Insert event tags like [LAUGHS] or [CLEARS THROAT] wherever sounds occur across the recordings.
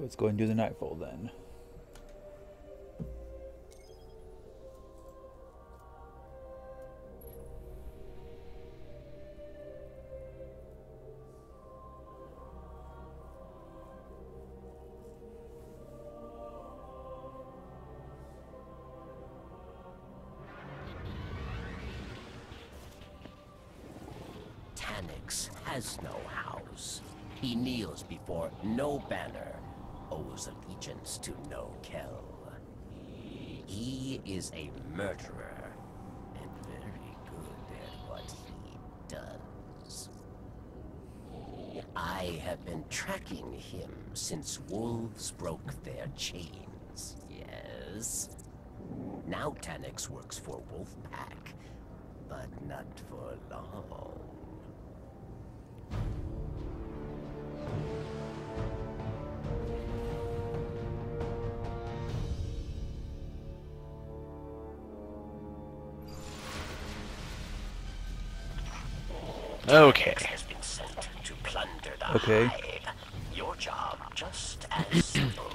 let's go and do the nightfall then. Taniks has no house. He kneels before no banner, owes allegiance to no Kell. He is a murderer, and very good at what he does. I have been tracking him since wolves broke their chains, yes? Now Taniks works for Wolfpack, but not for long. Okay. Your job just as simple.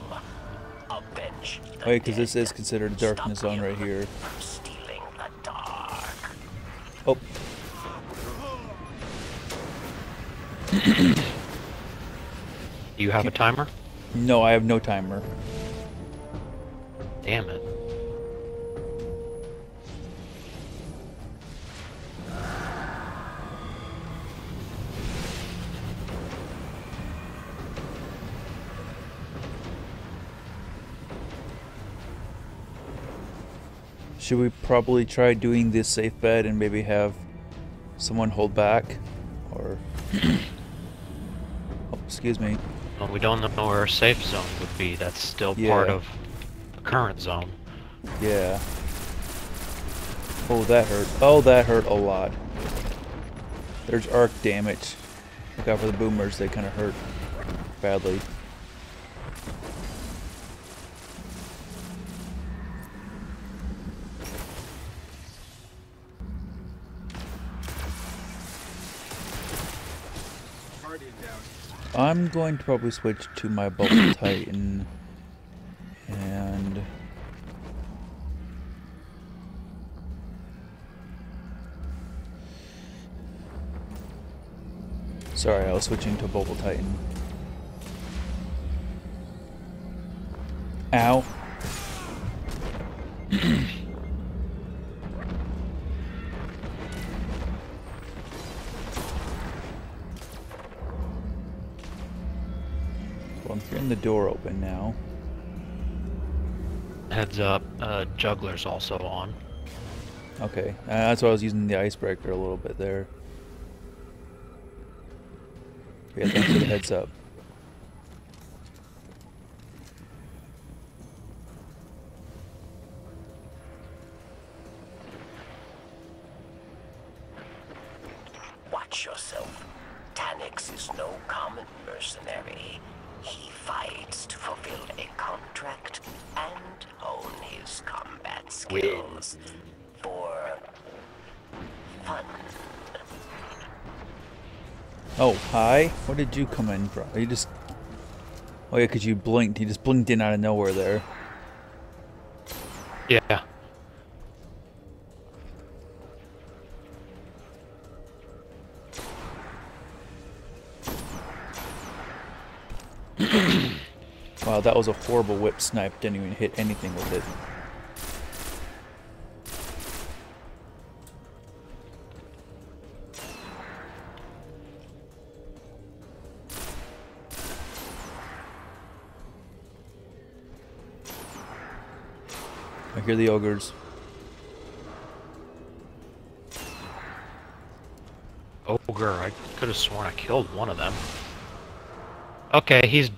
Avenge the Wait, because this is considered a darkness zone right here. stealing the dark. Oh, Do you have a timer? no, I have no timer. Damn it. Should we probably try doing this safe bet and maybe have someone hold back? Or. [CLEARS THROAT] oh, excuse me. Well, we don't know where our safe zone would be. That's still part of the current zone. Yeah. Oh, that hurt. Oh, that hurt a lot. There's arc damage. Look out for the boomers, they kind of hurt badly. I'm going to probably switch to my Bubble [COUGHS] Titan. And. Sorry, I was switching to Bubble Titan. Ow. [COUGHS] [COUGHS] door open now. Heads up, uh, Juggler's also on. Okay, uh, that's why I was using the icebreaker a little bit there. Yeah, thanks for the heads up. Watch yourself. Taniks is no common mercenary. He fights to fulfill a contract and hone his combat skills for fun. Oh, hi. Where did you come in from? You just. Oh yeah, because you blinked. You just blinked in out of nowhere there. Yeah. [CLEARS THROAT] Wow, that was a horrible whip snipe. Didn't even hit anything with it. I hear the ogres. Ogre, I could have sworn I killed one of them. Okay, he's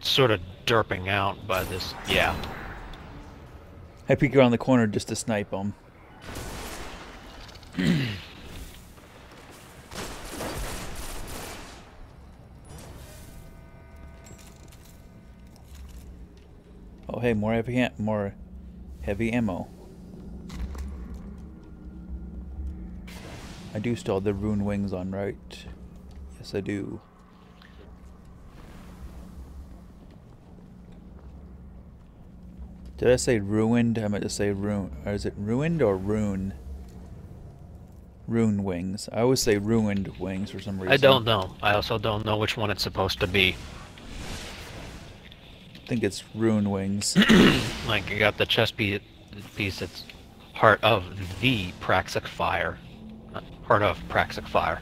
sort of derping out by this. Yeah. I peek around the corner just to snipe him. [CLEARS THROAT] oh, hey, more am- more Heavy ammo. I do still have the rune wings on, right? Yes, I do. Did I say ruined? I meant to say rune. Or is it ruined or rune? Rune wings. I always say ruined wings for some reason. I don't know. I also don't know which one it's supposed to be. I think it's rune wings. [CLEARS THROAT] Like you got the chest piece, piece that's part of the Praxic Fire, not part of Praxic Fire.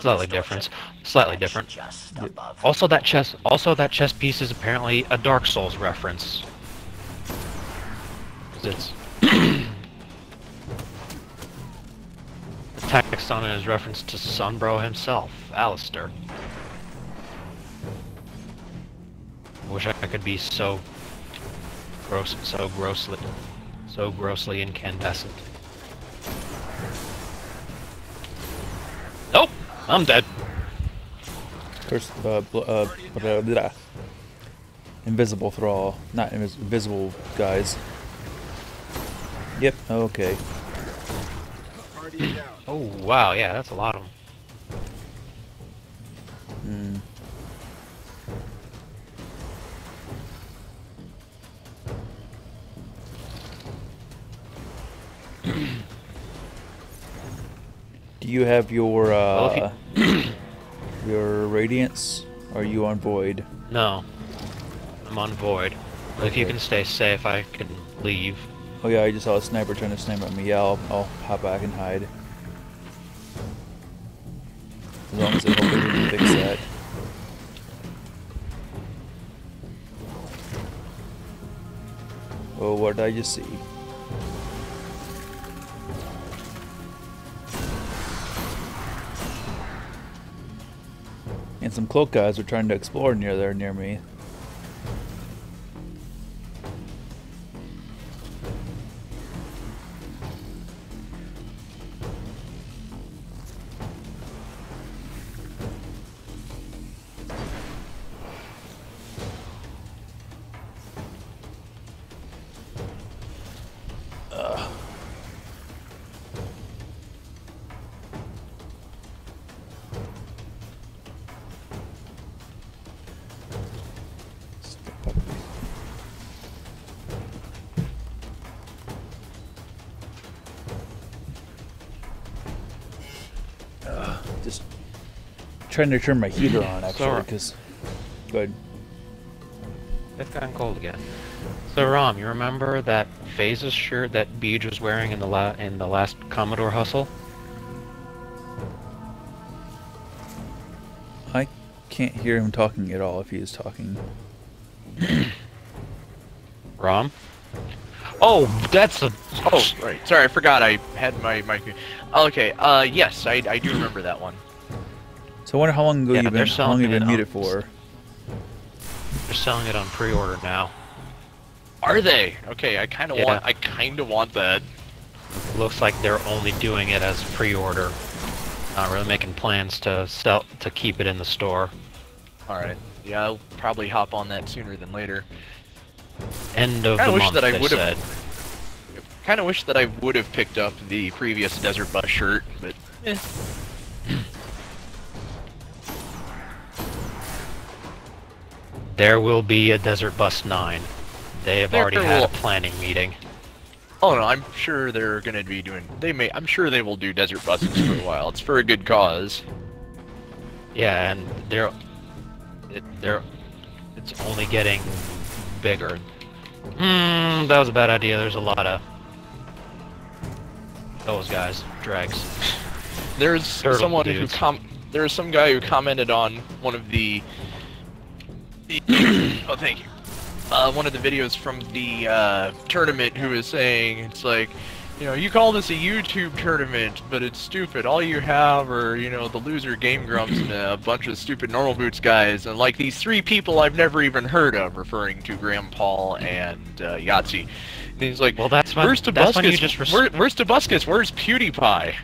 Slightly different. Slightly different. Also, that chest. Also, that chest piece is apparently a Dark Souls reference. 'Cause It's [CLEARS THROAT] the text on it is reference to Sunbro himself, Alistair. Wish I could be so gross, so grossly, so grossly incandescent. Nope, I'm dead. First, uh, bl- uh, blah, blah. invisible thrall, not invis- invisible guys. Yep. Okay. Oh wow, yeah, that's a lot of them. You have your Well, uh, if [COUGHS] your radiance? Or are you on void? No. I'm on void. But if you can stay safe, I can leave. Oh yeah, I just saw a sniper trying to snipe at me. Yeah, I'll, I'll hop back and hide. As long as they hopefully we can fix that. Oh, what did I just see? And some cloak guys are trying to explore near there, near me. Trying to turn my heater on actually, Sorry. because good. It's gotten cold again. So Rom, you remember that Phases shirt that Beej was wearing in the la in the last Commodore Hustle? I can't hear him talking at all if he is talking. [COUGHS] Rom? Oh, that's a Oh, right. Sorry, I forgot I had my mic. Okay. Uh, yes, I, I do remember that one. So I wonder how long ago Yeah, you've been how long selling you've been muted on- for. They're selling it on pre-order now. Are they? Okay, I kind of Yeah. want. I kind of want that. Looks like they're only doing it as pre-order. Not really making plans to sell to keep it in the store. All right. Yeah, I'll probably hop on that sooner than later. End of Kinda the wish month, that I they would've- Kind of wish that I would have picked up the previous Desert Bus shirt, but eh. There will be a Desert Bus 9. They have There already had a planning meeting. Oh no, I'm sure they're gonna be doing. They may. I'm sure they will do desert buses for a while. It's for a good cause. Yeah, and they're it, they're it's only getting bigger. Hmm, that was a bad idea. There's a lot of those guys, drags. There's Turtle someone dudes. who com. There's some guy who commented on one of the. [CLEARS THROAT] oh, thank you. Uh, one of the videos from the uh, tournament who was saying it's like, you know, you call this a YouTube tournament, but it's stupid. All you have are, you know, the loser Game Grumps and a bunch of stupid normal boots guys, and like these three people I've never even heard of, referring to Graham Paul and uh, Yahtzee. And he's like, Well, that's when where's that's when you Tobuscus? Where, where's Tobuscus? Where's PewDiePie?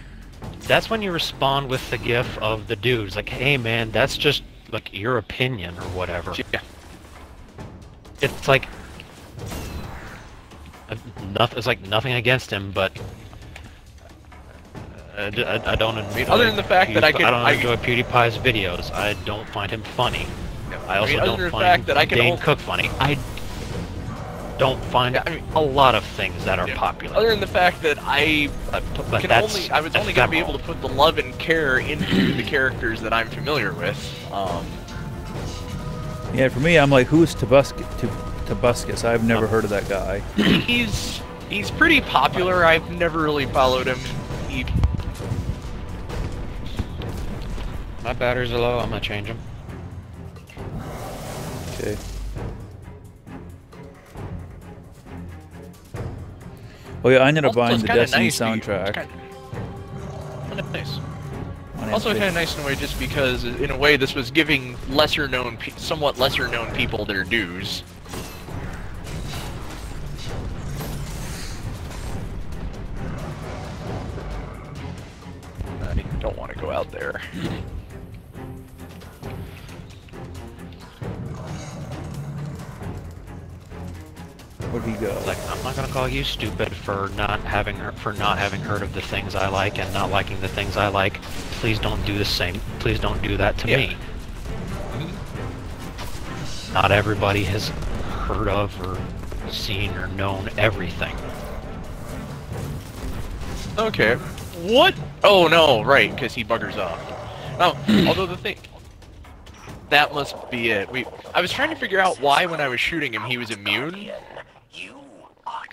that's when you respond with the gif of the dudes like, "Hey man, that's just like your opinion or whatever." Yeah. It's like nothing. It's like nothing against him, but uh, d- I, I don't enjoy. other than the fact that I could- I don't I- enjoy PewDiePie's videos. I don't find him funny. I also mean, don't find fact that I can Dane Cook funny. I don't find Yeah, I mean- a lot of things that are Yeah. popular. Other than the fact that I but, but can only I was only going to be able to put the love and care into the characters that I'm familiar with. Um, Yeah, for me, I'm like, who's Tabuscus? Tabuscus? I've never heard of that guy. [CLEARS THROAT] he's he's pretty popular. I've never really followed him. He, My batteries are low. I'm gonna change them. Okay. Oh yeah, I ended up also, buying the kinda Destiny nice soundtrack. kinda- kinda nice. Also, kind of nice in a way, just because in a way this was giving lesser known, pe- somewhat lesser known people their dues. I don't want to go out there. Where'd he go? Like, I'm not gonna call you stupid for not having heard, for not having heard of the things I like and not liking the things I like. Please don't do the same. Please don't do that to Yeah. me. Not everybody has heard of or seen or known everything. Okay. What? Oh no, right, because he buggers off. Oh, [CLEARS THROAT] although the thing, that must be it. We, I was trying to figure out why when I was shooting him he was immune.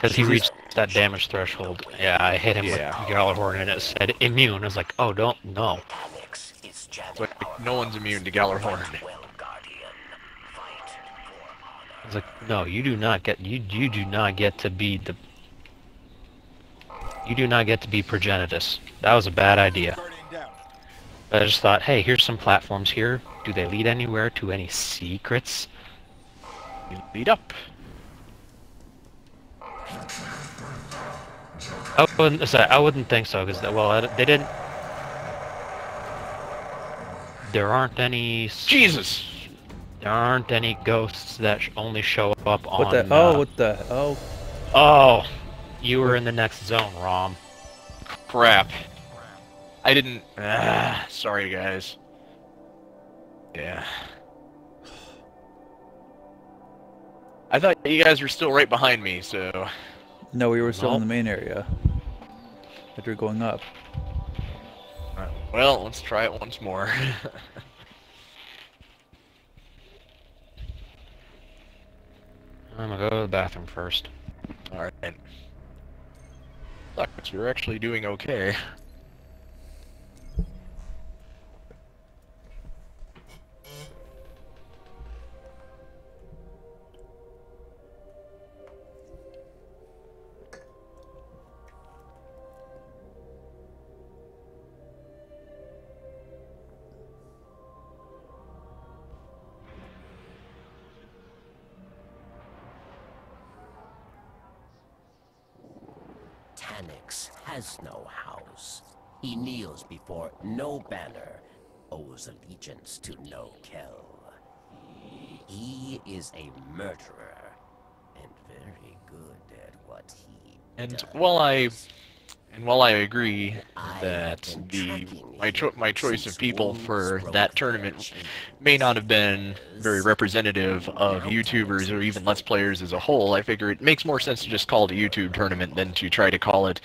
Because he reached that damage threshold. Yeah, I hit him Yeah. with Gjallarhorn and it said immune. I was like, oh, don't, no. But no one's immune to Gjallarhorn. I was like, no, you do not get, you, you do not get to be the, you do not get to be Progenitus. That was a bad idea. I just thought, hey, here's some platforms here. Do they lead anywhere to any secrets? Lead up. I wouldn't say I wouldn't think so because well I- they didn't. There aren't any. Jesus. There aren't any ghosts that sh- only show up on. What the? uh, Oh, what the? Oh, oh, you were in the next zone, Rom. Crap. I didn't. Ah, sorry guys. Yeah. I thought you guys were still right behind me, so. No, we were still in the main area. After going up. Well, let's try it once more. [LAUGHS] I'm gonna go to the bathroom first. Alright. Sucks, you're actually doing okay. Before no banner, owes allegiance to no Kell. He is a murderer, and very good at what he And does. while I and while I agree that been the my cho- my choice of people for that tournament may not have been very representative of YouTubers or even Let's Players as a whole, I figure it makes more sense to just call it a YouTube tournament than to try to call it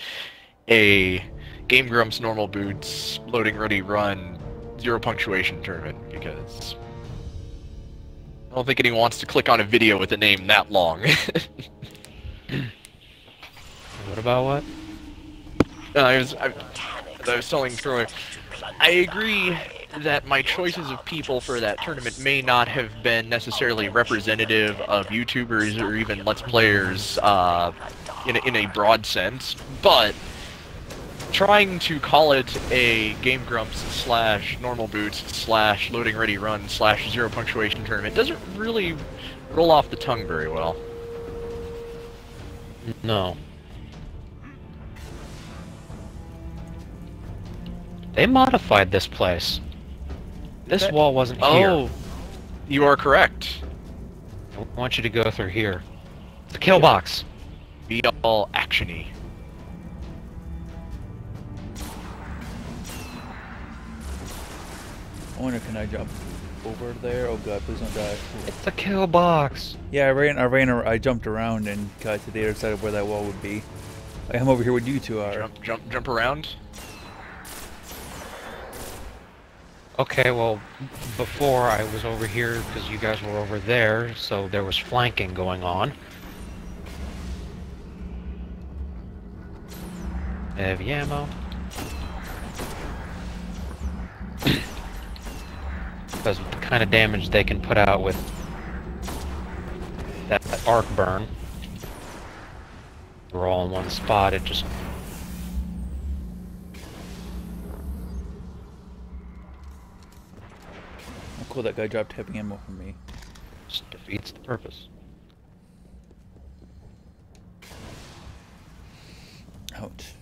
a Game Grumps normal boots loading ready run zero punctuation tournament because I don't think anyone wants to click on a video with a name that long. [LAUGHS] What about what? No, I was, I, I was telling Troy, I agree that my choices of people for that tournament may not have been necessarily representative of YouTubers or even Let's Players uh, in, a, in a broad sense, but trying to call it a Game Grumps slash Normal Boots slash Loading Ready Run slash Zero Punctuation tournament doesn't really roll off the tongue very well. No. They modified this place. This That- wall wasn't here. Oh, you are correct. I want you to go through here. The kill box. Be all actiony. I wonder can I jump over there. Oh god, please don't die. It's a kill box. Yeah, I ran, I ran, I jumped around and got to the other side of where that wall would be. I'm over here with you two are. Jump, jump, jump around. Okay, well, before I was over here because you guys were over there, so there was flanking going on. Heavy ammo. Because of the kind of damage they can put out with that arc burn. We're all in one spot, it just Oh, cool, that guy dropped heavy ammo from me. just defeats the purpose. Ouch.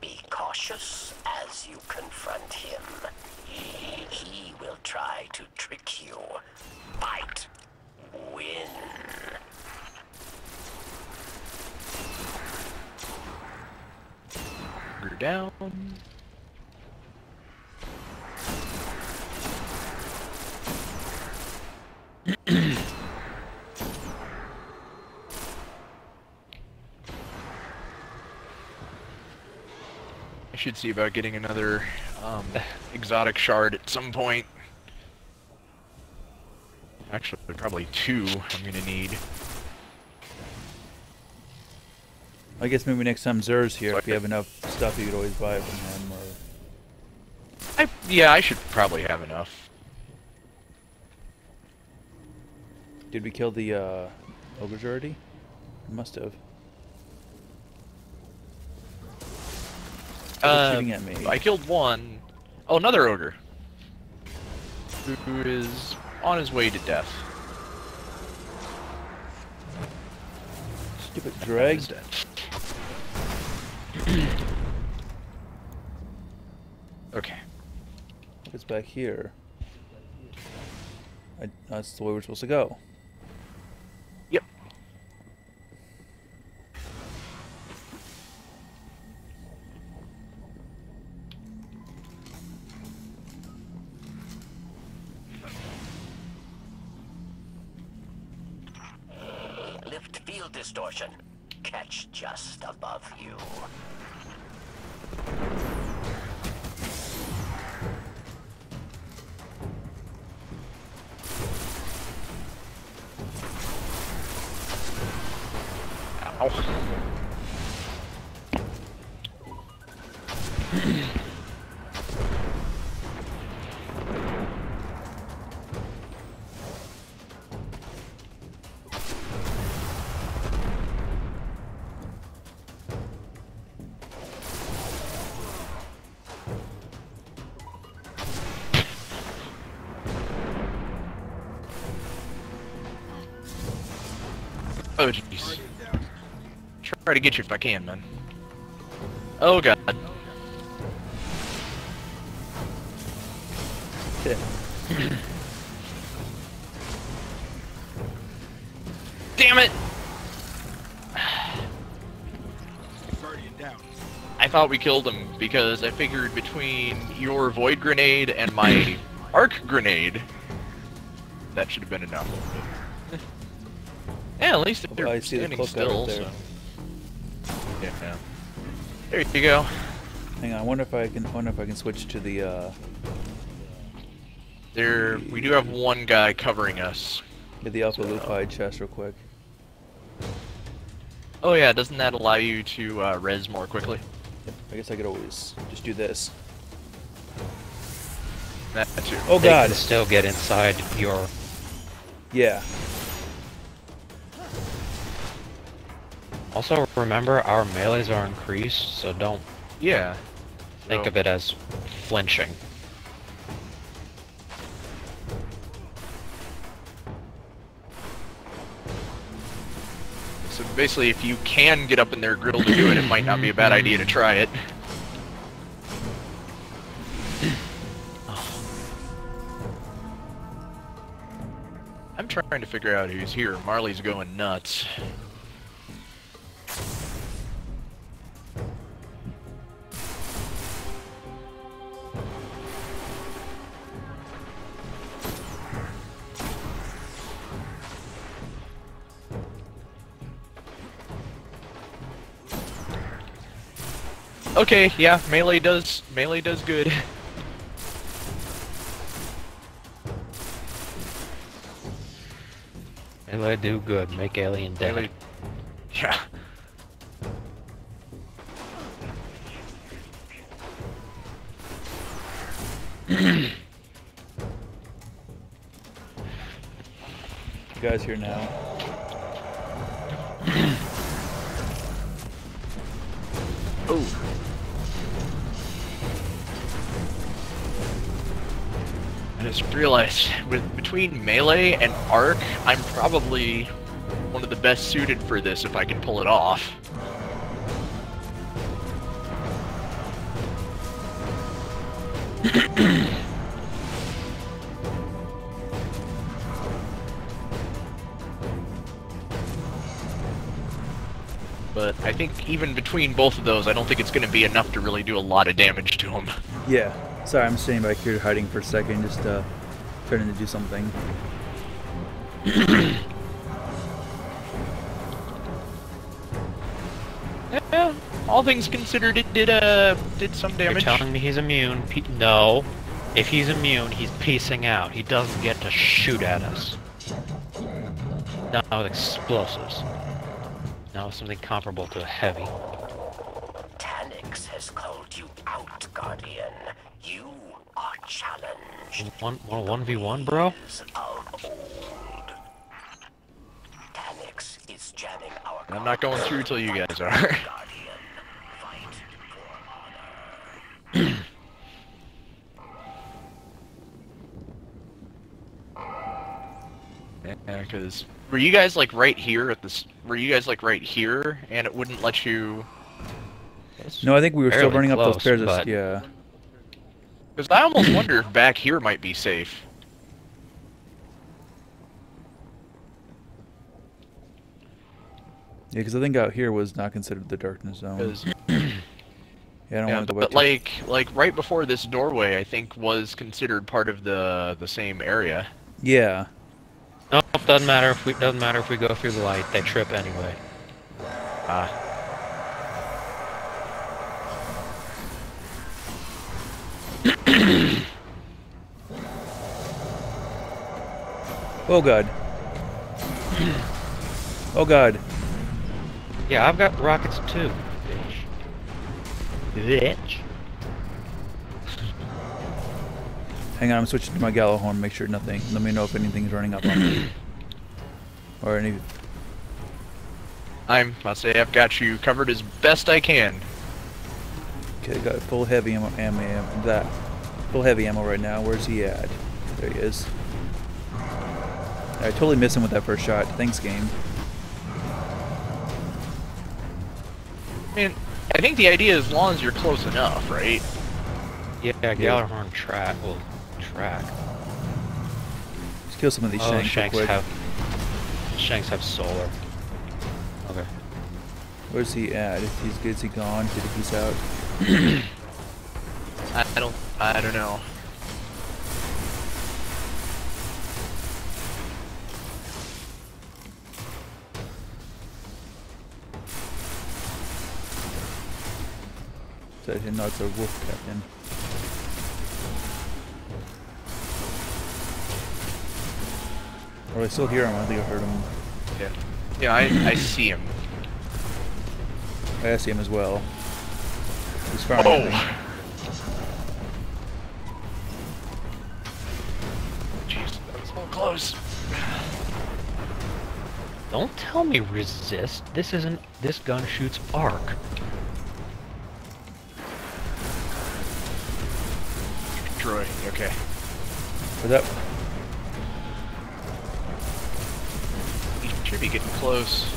Be cautious as you confront him. He will try to trick you. Fight. Win. You're down. I should see about getting another um, exotic shard at some point. Actually, probably two I'm gonna need. I guess maybe next time Xur's here, So if you have enough stuff, you could always buy it from him. Or I yeah, I should probably have enough. did we kill the uh, ogres already? We must have. Uh, shooting at me. I killed one. Oh, another ogre. Who is on his way to death. Stupid drag. [CLEARS THROAT] okay. It's back here. I, that's the way we're supposed to go. Oh jeez. Try to get you if I can, man. Oh god. Thought we killed him because I figured between your void grenade and my arc grenade, that should have been enough. [LAUGHS] yeah, at least they're I see the standing cloak still. So. Yeah, yeah. There you go. Hang on, I wonder if I can. Wonder if I can switch to the. Uh, There, we do have one guy covering us. get the Alpha Lupi chest real quick. Oh yeah, doesn't that allow you to uh, res more quickly? Yep, I guess I could always just do this. That too. Oh they god. can still get inside your Yeah. Also, remember, our melees are increased, so don't Yeah. think So- of it as flinching. Basically, if you can get up in their grill to do it, it might not be a bad idea to try it. I'm trying to figure out who's here. Marley's going nuts. Okay, yeah, melee does melee does good. [LAUGHS] Melee do good. Make alien dead. Melee, yeah. You guys here now. Oh. I just realized with between melee and arc, I'm probably one of the best suited for this if I can pull it off. [COUGHS] But I think even between both of those, I don't think it's going to be enough to really do a lot of damage to him. Yeah. Sorry, I'm standing back here hiding for a second, just uh, trying to do something. [COUGHS] Yeah, all things considered, it did uh did some damage. You're damage. telling me he's immune? Pe no. If he's immune, he's piecing out. He doesn't get to shoot at us. Not with explosives. Now with something comparable to a heavy. Taniks has called you out, Guardian. You are challenged. One, one, one v one, bro. Is of old. Taniks is jamming our I'm not going through till you guys are. Guardian. Fight [LAUGHS] for honor. yeah, because were you guys like right here at this? Were you guys like right here, and it wouldn't let you? No, I think we were still Fairly running up those pairs. of- but- Yeah. Because I almost wonder if back here might be safe. Yeah, because I think out here was not considered the darkness zone. [CLEARS THROAT] Yeah, I don't yeah, want to go but back to like like right before this doorway, I think was considered part of the the same area. Yeah. Nope, doesn't matter if we doesn't matter if we go through the light. They trip anyway. Ah. Oh god. Oh god. Yeah, I've got rockets too. Bitch. Bitch. Hang on, I'm switching to my Gjallarhorn. Make sure nothing. Let me know if anything's running up on me. [CLEARS THROAT] or any. I'm about to say I've got you covered as best I can. Okay, got full heavy ammo, ammo, ammo. That. Full heavy ammo right now. Where's he at? There he is. I totally missed him with that first shot. Thanks, game. I mean, I think the idea is as long as you're close enough, right? Yeah, Gjallarhorn track will track. Let's kill some of these Oh, shanks real Shanks quick. have Shanks have solar. Okay. Where's he at? Is he, is he gone? Did he peace out? I [CLEARS THROAT] I don't, I don't know. Is that him? No, it's a wolf captain. Or I still hear him. I think I heard him. Yeah, yeah, I, I see him. I see him as well. He's firing at. Oh. Jeez, that was so close. Don't tell me resist. This isn't. This gun shoots arc. Troy, okay. For up? He should be getting close.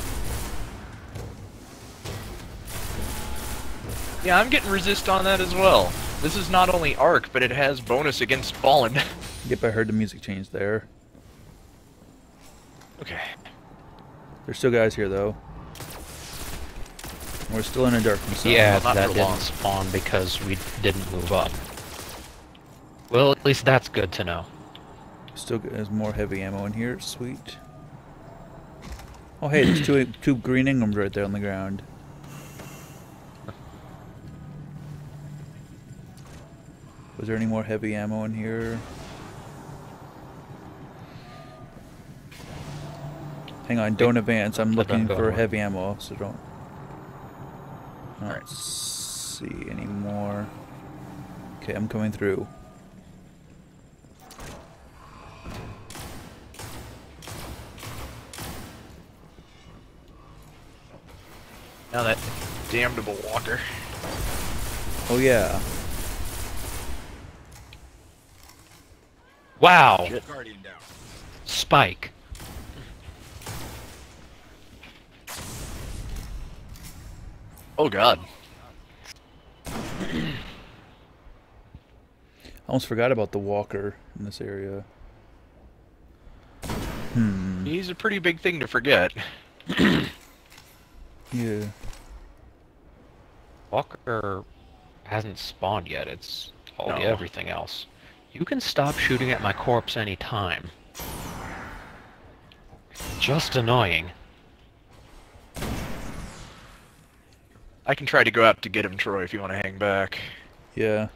Yeah, I'm getting resist on that as well. This is not only arc, but it has bonus against fallen. [LAUGHS] yep, I heard the music change there. okay. There's still guys here though. We're still in a darkness zone. yeah, not that for didn't long. spawn because we didn't move up. Well, at least that's good to know. Still, there's more heavy ammo in here. Sweet. Oh, hey, there's two [CLEARS THROAT] two green Ingrams right there on the ground. Was there any more heavy ammo in here? Hang on, don't advance. I'm looking for heavy ammo, so don't. Don't Alright. see any more. Okay, I'm coming through. Now that damnable walker. Oh yeah. Wow. Shit. Spike. Oh god. I almost forgot about the walker in this area. Hmm. He's a pretty big thing to forget. [CLEARS THROAT] Yeah. Walker hasn't spawned yet. It's all No. everything else. You can stop shooting at my corpse any time. Just annoying. I can try to go out to get him, Troy, if you want to hang back. Yeah.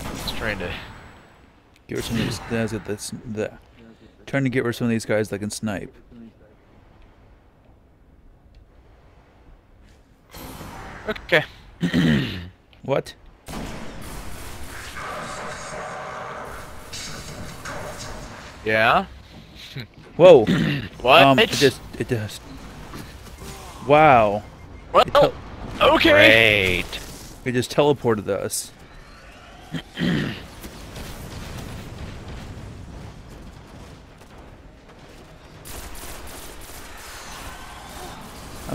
Just trying to. Get rid of some of these. That's it. That's the. Trying to get rid of some of these guys that can snipe. Okay. [CLEARS THROAT] What? Yeah. Whoa. [CLEARS THROAT] What? um. It just. It just. Wow. well, It, okay. Great. it just teleported us. [CLEARS THROAT]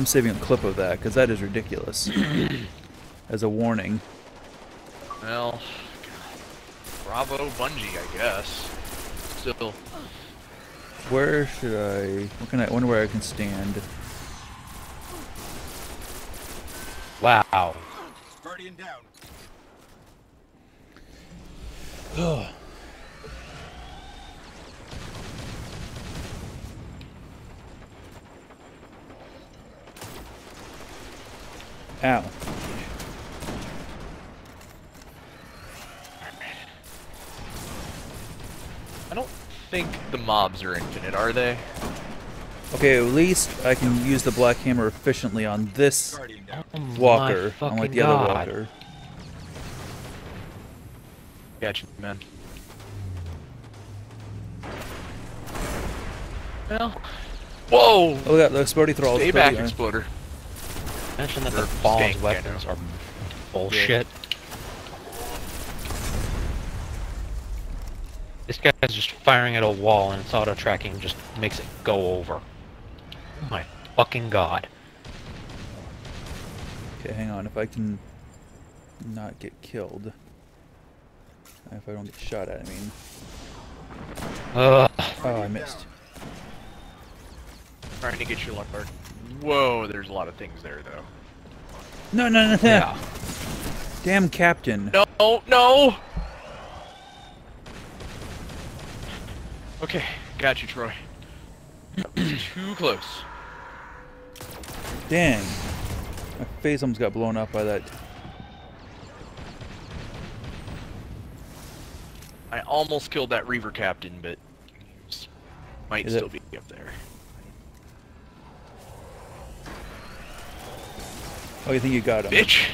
I'm saving a clip of that because that is ridiculous. [CLEARS THROAT] As a warning. Well, bravo Bungie, I guess. Still, Where should I? What can I? I wonder where I can stand. Wow. Guardian down. [SIGHS] [SIGHS] [SIGHS] Ow. I don't think the mobs are infinite, are they? Okay, at least I can use the black hammer efficiently on this Oh walker, unlike the God. other walker. Gotcha, man. Well, whoa! Oh, yeah, the exploding thralls. Stay back, exploder. Mention that the Or bomb's weapons are bullshit. This guy's just firing at a wall and its auto tracking just makes it go over. Oh my fucking god. Okay, hang on. If I can not get killed. If I don't get shot at, I mean. Ugh. Oh, I missed. Trying to get your luck card. Whoa, there's a lot of things there, though. No, no, no, no. Yeah. Damn captain. No, no! Okay, got you, Troy. Too close. Dang. My face almost got blown up by that. I almost killed that Reaver captain, but might Is it- still be up there. Oh, you think you got him? Bitch!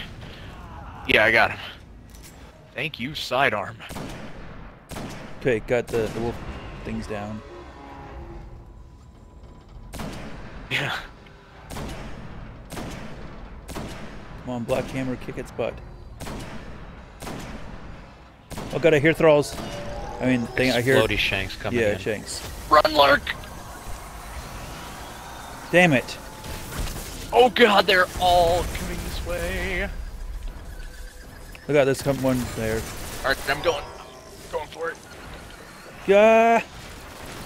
Yeah, I got him. Thank you, sidearm. Okay, got the, the wolf things down. Yeah. Come on, Black Hammer, kick its butt. Oh god, I hear thralls. I mean, thing, I hear. Explodey shanks coming Yeah, in. Shanks. Run, Lark! Damn it. Oh god, they're all coming this way. Look at this one there. Alright, I'm going. Going for it. Yeah.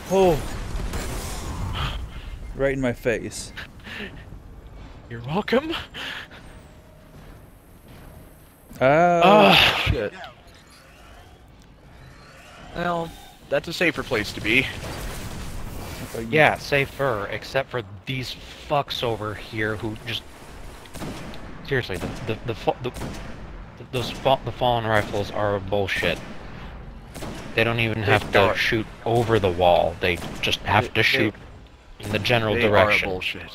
Oh. Right in my face. You're welcome. Ah. Oh, shit. Well, that's a safer place to be. Are Yeah, safer, except for these fucks over here who just seriously the the the, fa- the, those fa- the fallen rifles are bullshit. They don't even have to are. shoot over the wall. They just have They- to they- shoot in the general They direction, are bullshit.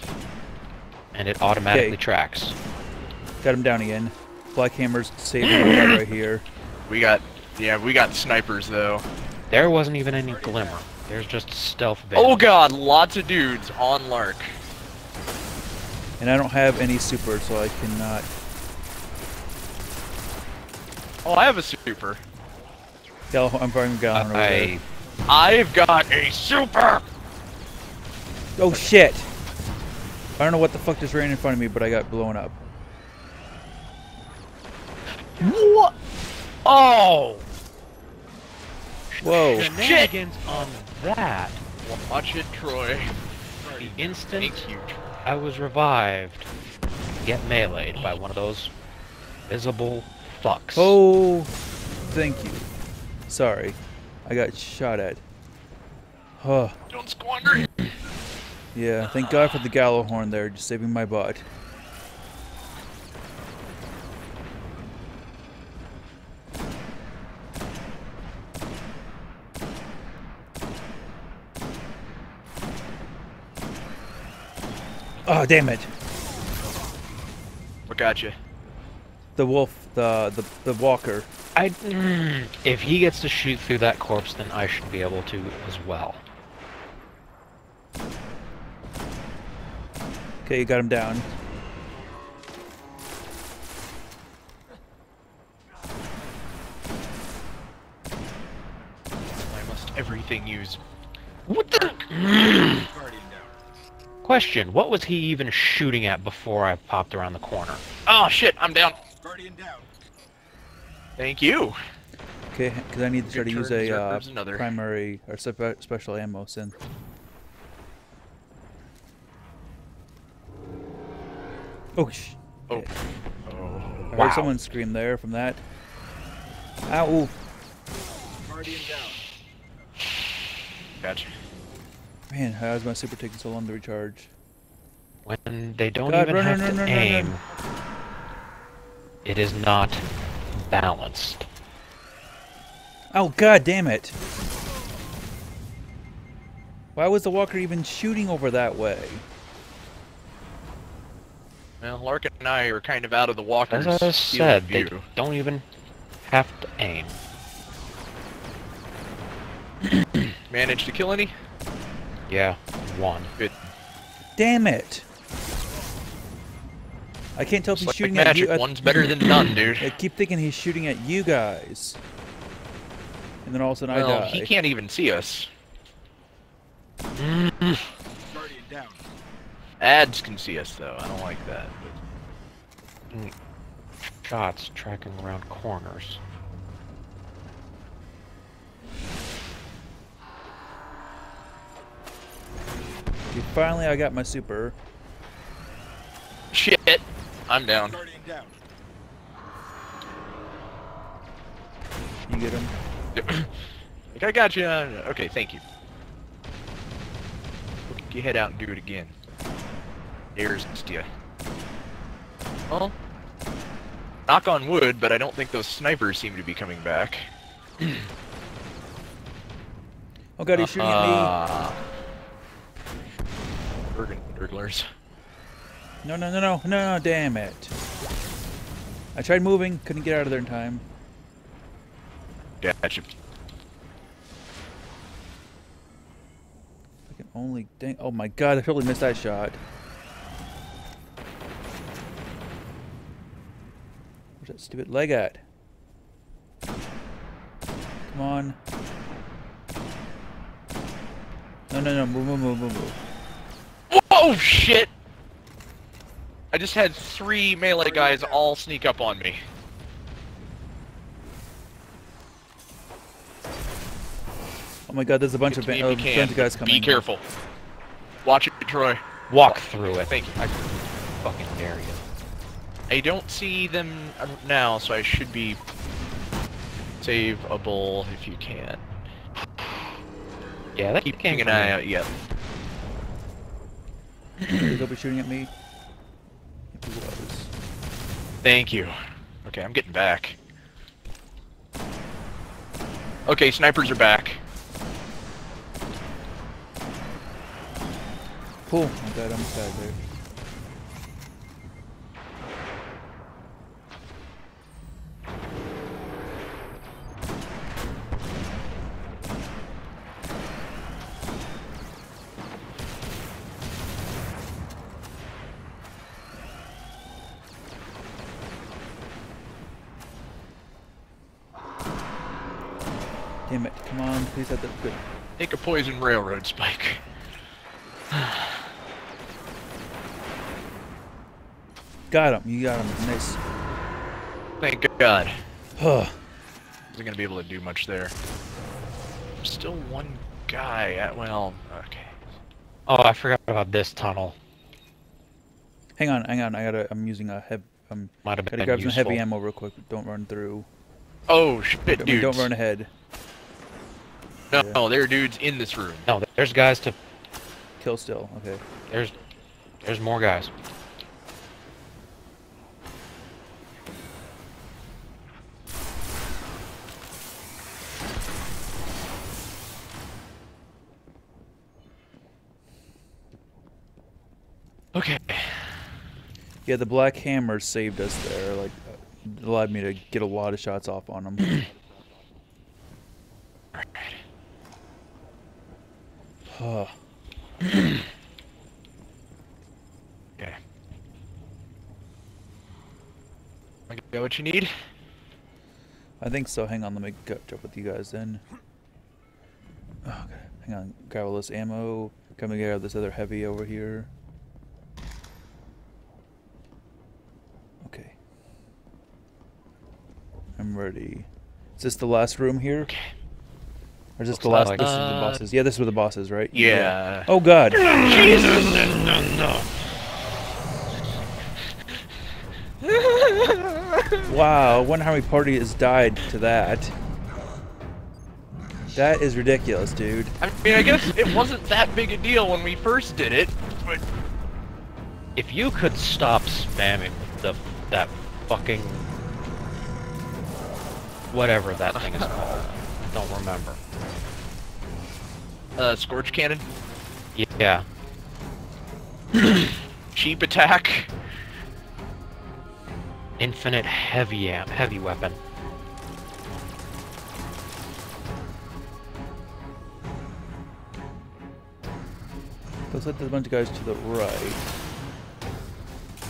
and it automatically Okay. tracks. Got him down again. Black Hammer's saving my butt right here. We got, yeah, we got snipers though. There wasn't even any glimmer. There's just stealth. Oh god, lots of dudes on Lark. And I don't have any super, so I cannot. Oh, I have a super. Gal- I'm firing Gallon over there. I I've got a super. Oh shit! I don't know what the fuck just ran in front of me, but I got blown up. What? Oh, Whoa! shenanigans on that. watch it, Troy. The instant Thank you. I was revived, get meleeed by one of those visible fucks. Oh, thank you. Sorry, I got shot at. Huh. Don't squander. Yeah, thank God for the Gjallarhorn there, just saving my butt. Oh, damn it. What got you? The wolf, the, the, the walker. I, mm, if he gets to shoot through that corpse, then I should be able to as well. Okay, you got him down. Why must everything use? What the? Question: What was he even shooting at before I popped around the corner? Oh shit, I'm down. Guardian down. Thank you. Okay, because I need to try to use a uh, another. primary or special ammo synth. Oh, sh- Oh. okay. Oh. I Wow. heard someone scream there from that. Ow! Guardian down. Gotcha. Man, how is my super taking so long to recharge? When they don't God, even run, have run, to run, run, run, aim, it is not balanced. Oh god damn it! Why was the walker even shooting over that way? Well, Lark and I are kind of out of the walkers. As I field of said, they don't even have to aim. Managed to kill any? Yeah, one. Good. Damn it! I can't tell if It's he's like shooting magic. at you. I- One's better than [CLEARS THROAT] none, dude. I keep thinking he's shooting at you guys. And then all of a sudden I Well, die. he can't even see us. Ads can see us though. I don't like that. Mm. Shots tracking around corners. Okay, finally I got my super. Shit. I'm down. You get him? [CLEARS THROAT] like I got you. Okay, thank you. You head out and do it again. There's you. Well, knock on wood, but I don't think those snipers seem to be coming back. [CLEARS THROAT] Oh god, he's shooting at Uh, Burg- burglars. No, no, no, no, no, no, damn it. I tried moving, couldn't get out of there in time. Gotcha. I can only dang. Oh my god, I totally missed that shot. Where's that stupid leg at? Come on. No, no, no, move, move, move, move, move. Whoa, shit! I just had three melee guys all sneak up on me. Oh my god, there's a bunch Get of, ba- if bunch of guys coming. Be careful. Watch it, Troy. Walk through it. Thank you. I fucking dare you. I don't see them uh, now, so I should be saveable if you can. Yeah, that Keeping an eye out. Yep. Please don't be shooting at me. Thank you. Okay, I'm getting back. Okay, snipers are back. Cool. I got him side there. Damn it. Come on. Please have the good. Take a poison railroad spike. Got him. You got him. Nice. Thank God. Huh. Wasn't gonna be able to do much there. Still one guy at well. Okay. Oh, I forgot about this tunnel. Hang on. Hang on. I gotta. I'm using a heavy. Um. Might have Gotta been grab some heavy ammo real quick. Don't run through. Oh shit, I mean, dudes! don't run ahead. No, no, there are dudes in this room. No, there's guys to. Kill still. Okay. There's, there's more guys. Okay. Yeah, the black hammer saved us there. Like, uh, allowed me to get a lot of shots off on them. [CLEARS THROAT] [SIGHS] Okay. I got what you need. I think so. Hang on, let me catch up with you guys then. Oh, [SIGHS] okay. Hang on. Grab all this ammo. Come and grab this other heavy over here. Okay. I'm ready. Is this the last room here? Okay. Or is this Looks the last? like- this is the Uh, bosses. Yeah, this is where the bosses, right? Yeah. Oh God. Jesus, no, no. Wow. I wonder how many parties died to that. That is ridiculous, dude. I mean, I guess it wasn't that big a deal when we first did it, but If you could stop spamming the that fucking whatever that thing is called, I don't remember. Uh, scorch cannon, Yeah, [CLEARS THROAT] cheap attack. infinite heavy am heavy weapon. Looks like there's a bunch of guys to the right.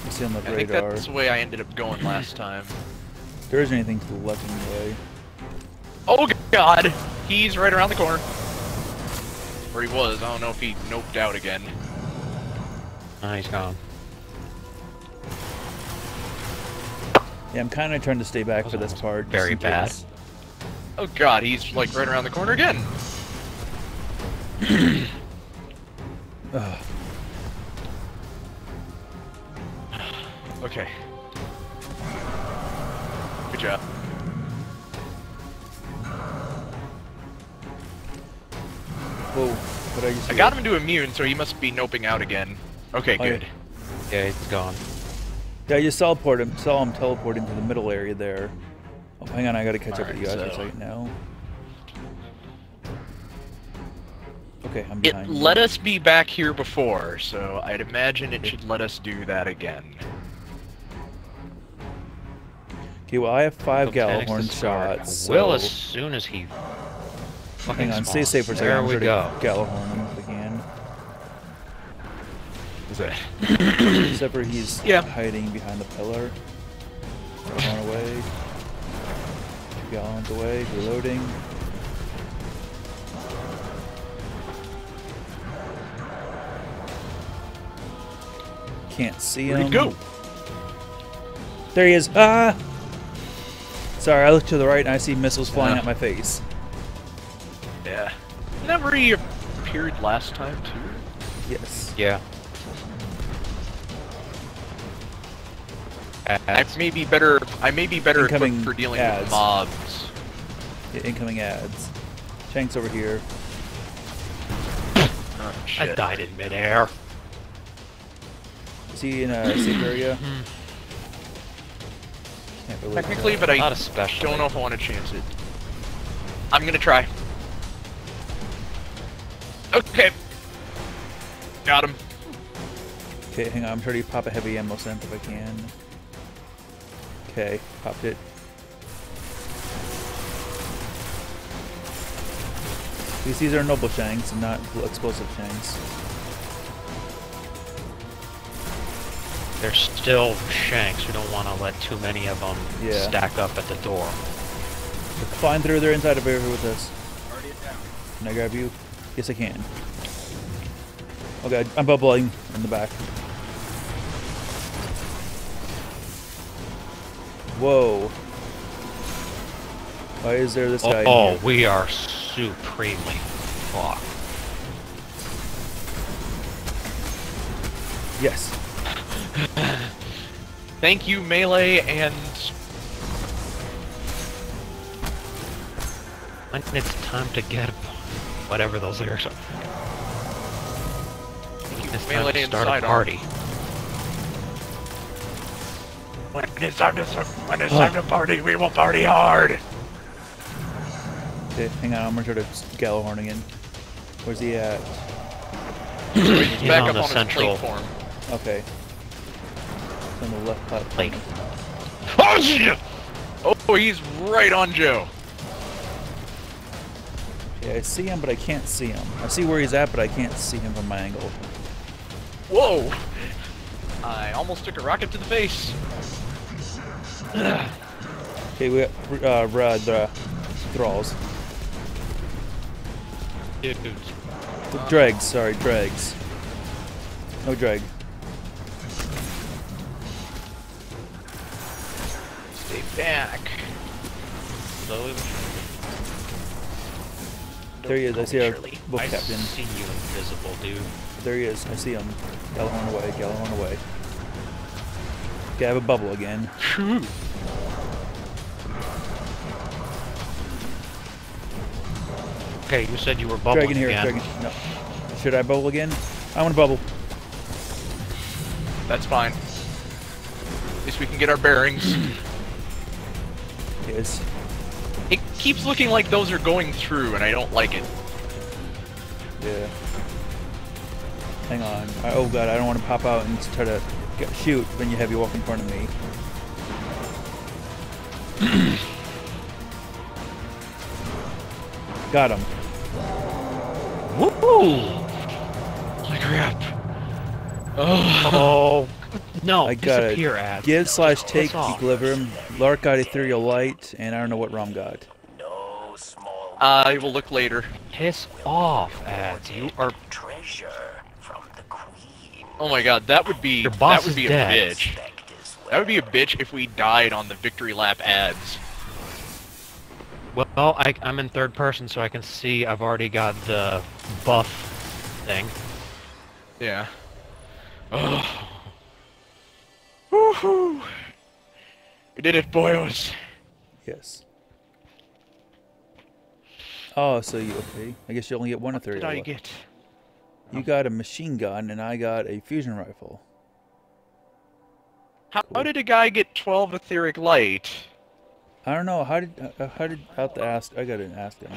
You see on the I think that's the way I ended up going last time. There isn't anything to the left anyway. Oh God, he's right around the corner. Or he was. I don't know if he noped out again. Oh, he's gone. Yeah, I'm kind of trying to stay back That for this part. very in bad. case. Oh God, he's like right around the corner again. [CLEARS THROAT] Okay. Good job. Whoa, what did I I hear? got him to immune, so he must be noping out again. Okay, Oh, good. Yeah, he's gone. Yeah, you just teleport him, saw him teleport into the middle area there. Oh, hang on, I gotta catch up with you guys Alright, for a so- second now. Okay, I'm It behind. you. let us be back here before, so I'd imagine it should let us do that again. Okay, well, I have five Titanic Gjallarhorn discard. shots. Will so- as soon as he fucking Hang on, stay safe for a second. There I'm we sure go. Gjallarhorn him if can. Is it? [COUGHS] Except for he's Yeah. hiding behind the pillar. Run away. Two gallons away, reloading. Can't see Where'd him. go? There he is. Ah! Sorry, I look to the right and I see missiles flying Yeah. at my face. Yeah. Never he appeared last time too. Yes. Yeah. I may be better. I may be better Incoming equipped for dealing ads. with mobs. Yeah, incoming ads. Shank's over here. Oh, I died in midair. See in a safe area. [CLEARS THROAT] Can't really Technically, tell. but I Not especially. don't know if I want to chance it. I'm gonna try. Okay. Got him. Okay, hang on. I'm trying to pop a heavy ammo sent if I can. Okay, popped it. These, these are noble shanks, and not explosive shanks. They're still shanks. We don't want to let too many of them Yeah. stack up at the door. Climb through, they're inside of here with us. Can I grab you? Yes, I can. Okay, I'm bubbling in the back. Whoa. Why is there this guy oh, we are supremely fucked. Yes. [LAUGHS] Thank you, melee, and When it's time to get whatever those lyrics are. It's time Melee to and start a party. when it's time to when it's time to party, we will party hard. Okay, hang on, I'm gonna try to Gjallarhorn again. Where's he at? He's He's back on up the on central his platform. Okay. On the left platform. plate. Oh shit! Oh, he's right on Joe. Yeah, I see him, but I can't see him. I see where he's at, but I can't see him from my angle. Whoa! I almost took a rocket to the face. [SIGHS] Okay, we got uh, Rad, uh, Thralls. Dude, Dregs, sorry, Dregs. No Dreg. Stay back. slowly There he is, I see our surely. book I captain. see you invisible, dude. There he is, I see him. Gjallarhorn away, Gjallarhorn away. Okay, I have a bubble again. Phew. Okay, you said you were bubbling Dragon here, again. dragon. No. Should I bubble again? I want to bubble. That's fine. At least we can get our bearings. Yes. It keeps looking like those are going through, and I don't like it. Yeah. Hang on. I, oh god, I don't want to pop out and try to get, shoot when you have you walk in front of me. [CLEARS THROAT] Got him. Woo! Holy crap! Oh, oh. No! I got it. disappear ads. Give slash take Piss off. equilibrium. Lark got etheric light, and I don't know what Rom got. No small I will look later. Piss off ads. You are treasure from the queen. Oh my god, that would be Your boss that would is be a dead. bitch. Well. That would be a bitch if we died on the victory lap ads. well. I, I'm in third person, so I can see. I've already got the buff thing. Yeah. Oh. Woohoo! We did it, boys! Yes. Oh, so you okay? I guess you only get one What etheric. did I get? You got a machine gun, and I got a fusion rifle. How, how did a guy get 12 etheric light? I don't know. How did uh, how did I have to ask? I gotta ask him.